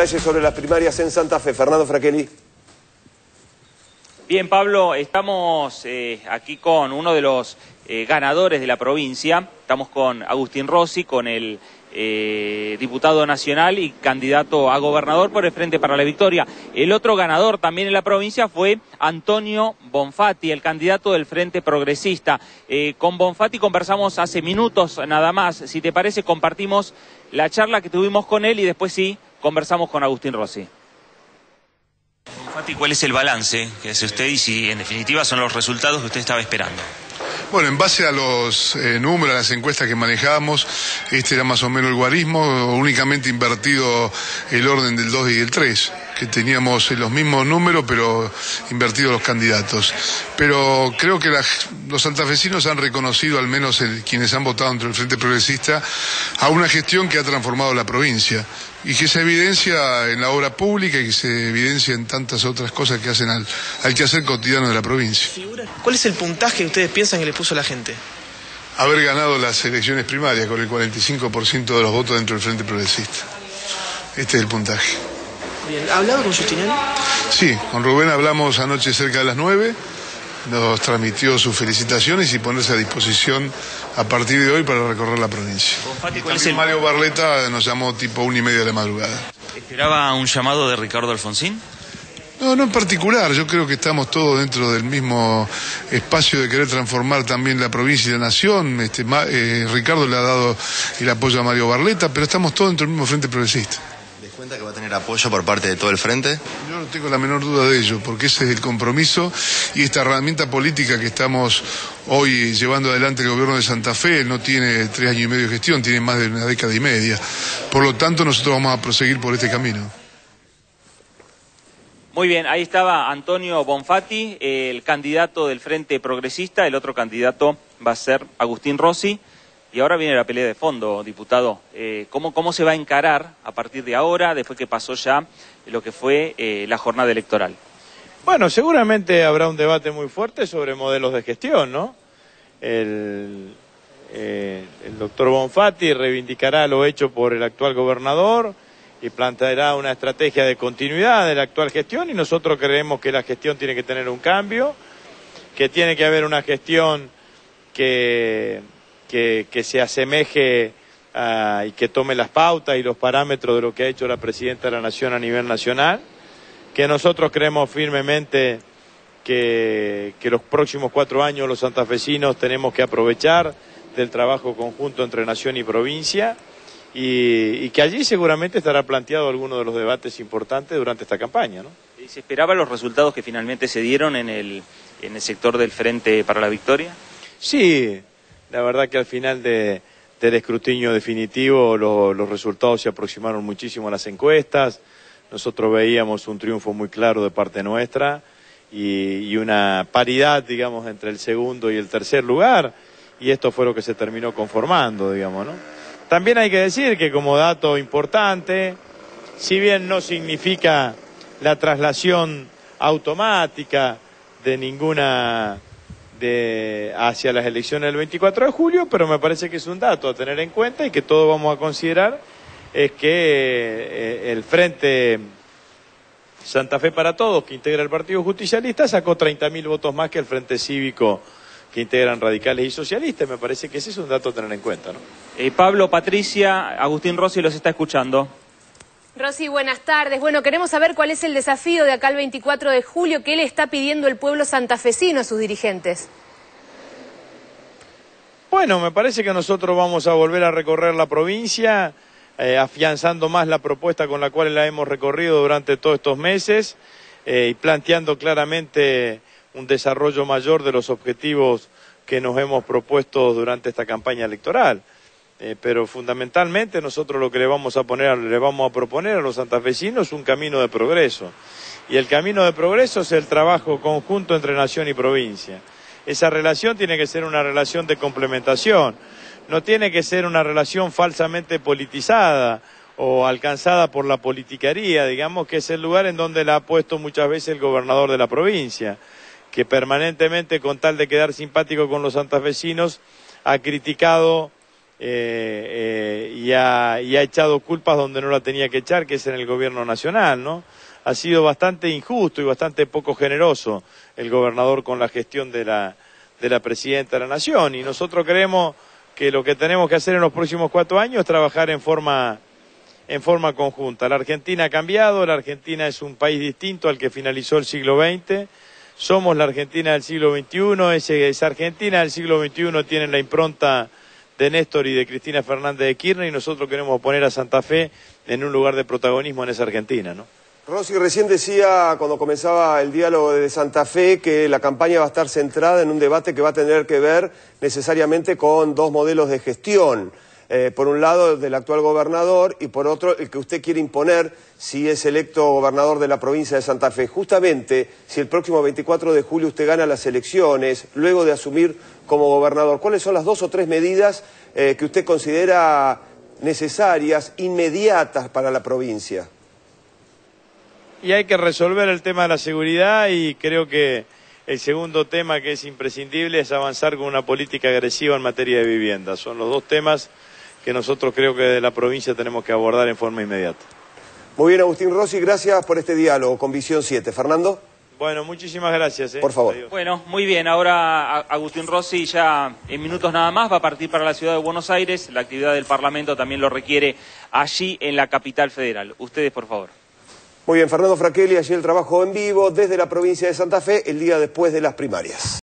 detalles sobre las primarias en Santa Fe. Fernando Fraquelli. Bien, Pablo, estamos eh, aquí con uno de los eh, ganadores de la provincia. Estamos con Agustín Rossi, con el eh, diputado nacional y candidato a gobernador por el Frente para la Victoria. El otro ganador también en la provincia fue Antonio Bonfatti, el candidato del Frente Progresista. Eh, con Bonfatti conversamos hace minutos nada más. Si te parece, compartimos la charla que tuvimos con él y después sí conversamos con Agustín Rossi. Bonfatti, ¿cuál es el balance que hace usted y si en definitiva son los resultados que usted estaba esperando? Bueno, en base a los eh, números, a las encuestas que manejamos, este era más o menos el guarismo, únicamente invertido el orden del 2 y el 3 que teníamos los mismos números, pero invertidos los candidatos. Pero creo que los santafesinos han reconocido, al menos quienes han votado entre el Frente Progresista, a una gestión que ha transformado la provincia y que se evidencia en la obra pública y que se evidencia en tantas otras cosas que hacen al, al quehacer cotidiano de la provincia. ¿Cuál es el puntaje que ustedes piensan que le puso la gente? Haber ganado las elecciones primarias con el 45% de los votos dentro del Frente Progresista. Este es el puntaje. ¿Ha hablado con Justinelli? Sí, con Rubén hablamos anoche cerca de las 9. Nos transmitió sus felicitaciones y ponerse a disposición a partir de hoy para recorrer la provincia. Mario Barleta nos llamó tipo una y media de la madrugada. ¿Esperaba un llamado de Ricardo Alfonsín? No, no en particular. Yo creo que estamos todos dentro del mismo espacio de querer transformar también la provincia y la nación. Este, eh, Ricardo le ha dado el apoyo a Mario Barleta, pero estamos todos dentro del mismo frente progresista cuenta que va a tener apoyo por parte de todo el frente? Yo no tengo la menor duda de ello, porque ese es el compromiso y esta herramienta política que estamos hoy llevando adelante el gobierno de Santa Fe no tiene tres años y medio de gestión, tiene más de una década y media. Por lo tanto, nosotros vamos a proseguir por este camino. Muy bien, ahí estaba Antonio Bonfatti, el candidato del Frente Progresista, el otro candidato va a ser Agustín Rossi. Y ahora viene la pelea de fondo, diputado. Eh, ¿cómo, ¿Cómo se va a encarar a partir de ahora, después que pasó ya lo que fue eh, la jornada electoral? Bueno, seguramente habrá un debate muy fuerte sobre modelos de gestión, ¿no? El, eh, el doctor Bonfatti reivindicará lo hecho por el actual gobernador y planteará una estrategia de continuidad de la actual gestión y nosotros creemos que la gestión tiene que tener un cambio, que tiene que haber una gestión que que, se asemeje y que tome las pautas y los parámetros de lo que ha hecho la Presidenta de la Nación a nivel nacional, que nosotros creemos firmemente que, los próximos cuatro años los santafesinos tenemos que aprovechar del trabajo conjunto entre Nación y provincia y, que allí seguramente estará planteado alguno de los debates importantes durante esta campaña. ¿no? ¿Y se esperaban los resultados que finalmente se dieron en el, en el sector del Frente para la Victoria? Sí, la verdad que al final del escrutinio definitivo los resultados se aproximaron muchísimo a las encuestas. Nosotros veíamos un triunfo muy claro de parte nuestra y, una paridad, digamos, entre el segundo y el tercer lugar. Y esto fue lo que se terminó conformando, digamos, ¿no? También hay que decir que como dato importante, si bien no significa la traslación automática de ninguna de, hacia las elecciones del 24 de julio, pero me parece que es un dato a tener en cuenta y que todos vamos a considerar es que eh, el Frente Santa Fe para Todos, que integra el Partido Justicialista, sacó 30.000 votos más que el Frente Cívico que integran radicales y socialistas. Me parece que ese es un dato a tener en cuenta. ¿no? Eh, Pablo, Patricia, Agustín Rossi los está escuchando. Rosy, buenas tardes. Bueno, queremos saber cuál es el desafío de acá el 24 de julio que le está pidiendo el pueblo santafesino a sus dirigentes. Bueno, me parece que nosotros vamos a volver a recorrer la provincia, eh, afianzando más la propuesta con la cual la hemos recorrido durante todos estos meses eh, y planteando claramente un desarrollo mayor de los objetivos que nos hemos propuesto durante esta campaña electoral. Eh, pero fundamentalmente nosotros lo que le vamos a poner, le vamos a proponer a los santafesinos es un camino de progreso. Y el camino de progreso es el trabajo conjunto entre nación y provincia. Esa relación tiene que ser una relación de complementación, no tiene que ser una relación falsamente politizada o alcanzada por la politicaría, digamos que es el lugar en donde la ha puesto muchas veces el gobernador de la provincia, que permanentemente, con tal de quedar simpático con los santafesinos, ha criticado eh, y, ha, y ha echado culpas donde no la tenía que echar, que es en el gobierno nacional, ¿no? Ha sido bastante injusto y bastante poco generoso el gobernador con la gestión de la, de la presidenta de la Nación y nosotros creemos que lo que tenemos que hacer en los próximos cuatro años es trabajar en forma, en forma conjunta. La Argentina ha cambiado, la Argentina es un país distinto al que finalizó el siglo XX, somos la Argentina del siglo XXI, esa Argentina del siglo XXI tiene la impronta de Néstor y de Cristina Fernández de Kirchner y nosotros queremos poner a Santa Fe en un lugar de protagonismo en esa Argentina, ¿no? Rossi recién decía cuando comenzaba el diálogo de Santa Fe que la campaña va a estar centrada en un debate que va a tener que ver necesariamente con dos modelos de gestión. Eh, por un lado el del actual gobernador y por otro el que usted quiere imponer si es electo gobernador de la provincia de Santa Fe. Justamente si el próximo 24 de julio usted gana las elecciones, luego de asumir como gobernador, ¿cuáles son las dos o tres medidas eh, que usted considera necesarias, inmediatas para la provincia? y hay que resolver el tema de la seguridad y creo que el segundo tema que es imprescindible es avanzar con una política agresiva en materia de vivienda. Son los dos temas que nosotros creo que de la provincia tenemos que abordar en forma inmediata. Muy bien, Agustín Rossi, gracias por este diálogo con Visión 7. Fernando. Bueno, muchísimas gracias. ¿eh? Por favor. Bueno, muy bien. Ahora Agustín Rossi ya en minutos nada más va a partir para la ciudad de Buenos Aires. La actividad del Parlamento también lo requiere allí en la capital federal. Ustedes, por favor. Muy bien, Fernando Fraquelli, allí el trabajo en vivo desde la provincia de Santa Fe el día después de las primarias.